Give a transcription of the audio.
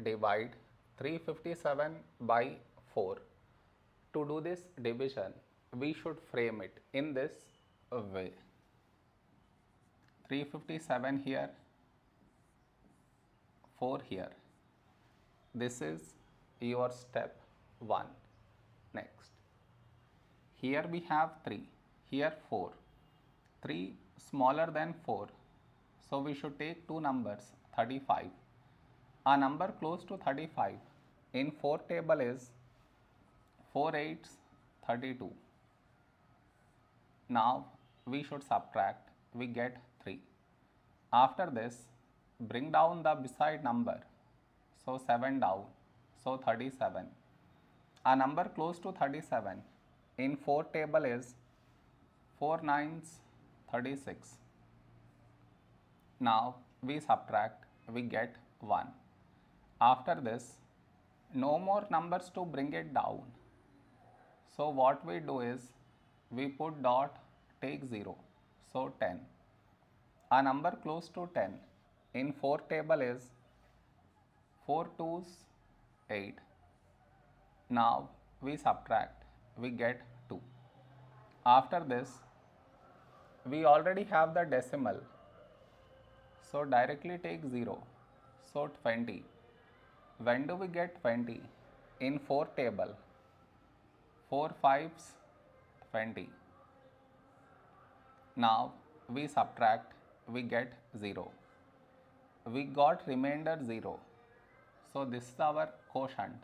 divide 357 by 4. To do this division, we should frame it in this way. 357 here, 4 here. This is your step 1. Next. Here we have 3, here 4. 3 smaller than 4. So we should take two numbers 35. A number close to 35 in 4 table is 4 8s 32. Now we should subtract, we get 3. After this, bring down the beside number. So 7 down, so 37. A number close to 37 in 4 table is 4 9s 36. Now we subtract, we get 1. After this, no more numbers to bring it down. So what we do is, we put dot, take 0. So 10. A number close to 10 in 4 table is 4 2s 8. Now we subtract, we get 2. After this, we already have the decimal. So directly take 0. So 20. When do we get 20? In 4 table. 4 5s 20. Now we subtract, we get 0. We got remainder 0. So this is our quotient.